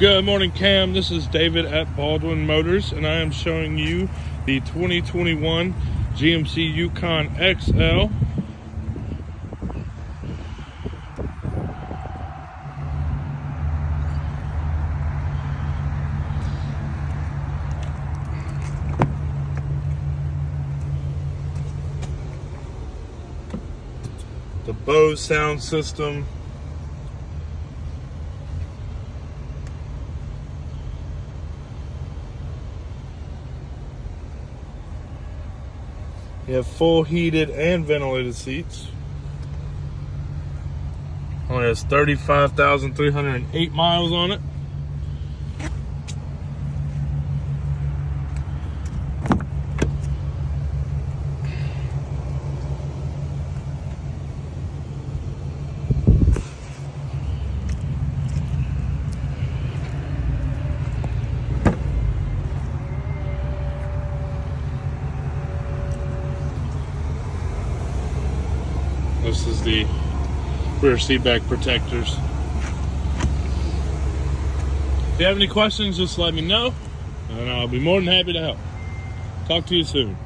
Good morning, Cam. This is David at Baldwin Motors, and I am showing you the 2021 GMC Yukon XL. The Bose sound system You have full heated and ventilated seats. Only has 35,308 miles on it. This is the rear seat back protectors. If you have any questions, just let me know, and I'll be more than happy to help. Talk to you soon.